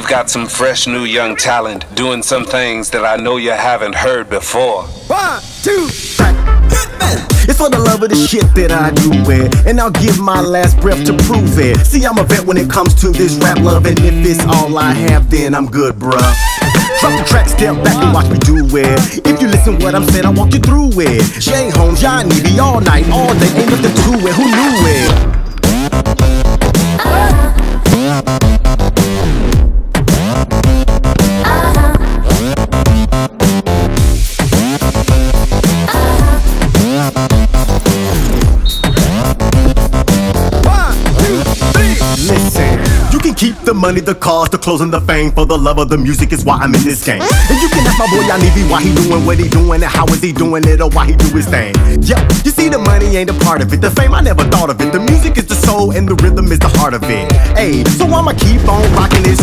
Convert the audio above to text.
You've got some fresh new young talent doing some things that I know you haven't heard before. One, two, three. It's for the love of the shit that I do it, and I'll give my last breath to prove it. See, I'm a vet when it comes to this rap love, and if it's all I have, then I'm good, bruh. Drop the track, step back and watch me do it. If you listen what I'm saying, I'll walk you through it. Shay Holmes, need me all night, all day, ain't nothing to it. Who knew it? Keep the money, the cars, the clothes, and the fame. For the love of the music is why I'm in this game. And you can ask my boy Yanivi why he doing what he doing and how is he doing it or why he do his thing. Yo, you see the money ain't a part of it. The fame I never thought of it. The music is the soul and the rhythm is the heart of it. Hey, so I'ma keep on rocking this.